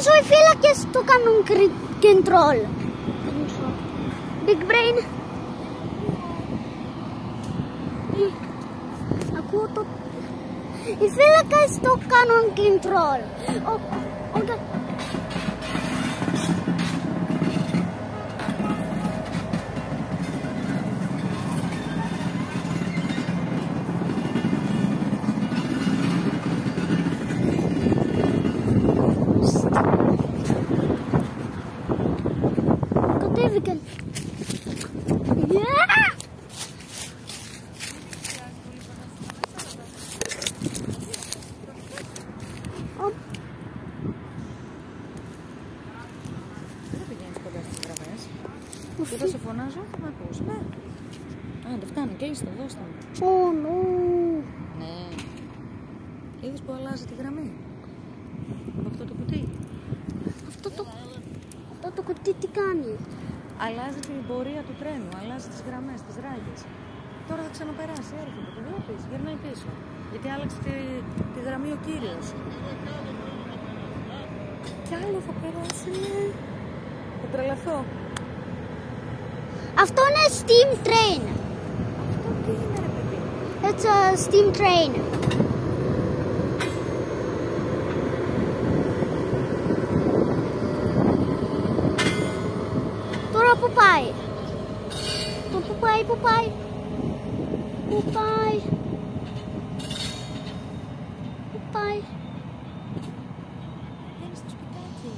sono fila che sto con un control. Big brain. Acuto. Il fila che sto con un control. Oh. Δεν πηγαίνεις κοντά στις γραμμές. Ουφ. Και θα σε φωνάζω, θα με ακούς. Ναι. Α, δεν φτάνει, κλείστε, δώστε μου. Oh no. Ναι. Είδες που αλλάζει τη γραμμή; Από αυτό το κουτί; Αυτό το... Αυτό το κουτί τι κάνει; Αλλάζει την πορεία του τρένου, αλλάζει τις γραμμές, τις ράγες. Τώρα θα ξαναπεράσει, έρχεται, το βλέπεις, γυρνάει πίσω. Γιατί άλλαξε τη, τη γραμμή ο κύριος. Κι άλλο θα περάσει, ναι. Θα τρελαθώ. Αυτό είναι steam train. Αυτό τι είναι ρε παιδί. It's a steam train. Τώρα που πάει; Το που πάει, που πάει; Που πάει; Που πάει. Είναι στο σπιτάκι.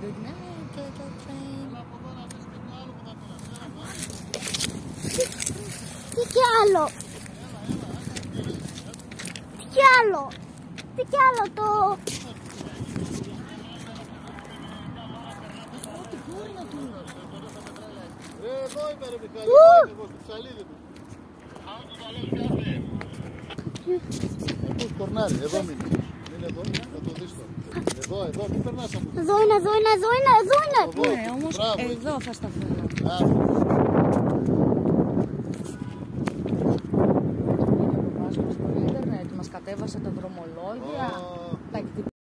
Good night, little train. Τι κι άλλο; Τι κι άλλο; Τι κι άλλο το... Εδώ είμαι ρε Μιχάλη, Ου! εγώ στο ψαλίδι μου. Πού κορνάρι, εδώ μείνει. Είναι εδώ, θα το δεις τώρα. Εδώ, εδώ, μην περνάς από εδώ. Εδώ είναι, εδώ είναι, εδώ είναι, εδώ είναι. Εδώ, Ναι, όμως μπράβο, εδώ θα σταθούμε. Α, Βάζουμε στο ίντερνετ, μας κατέβασε τα δρομολόγια, Ω. τα εκτυπώματα.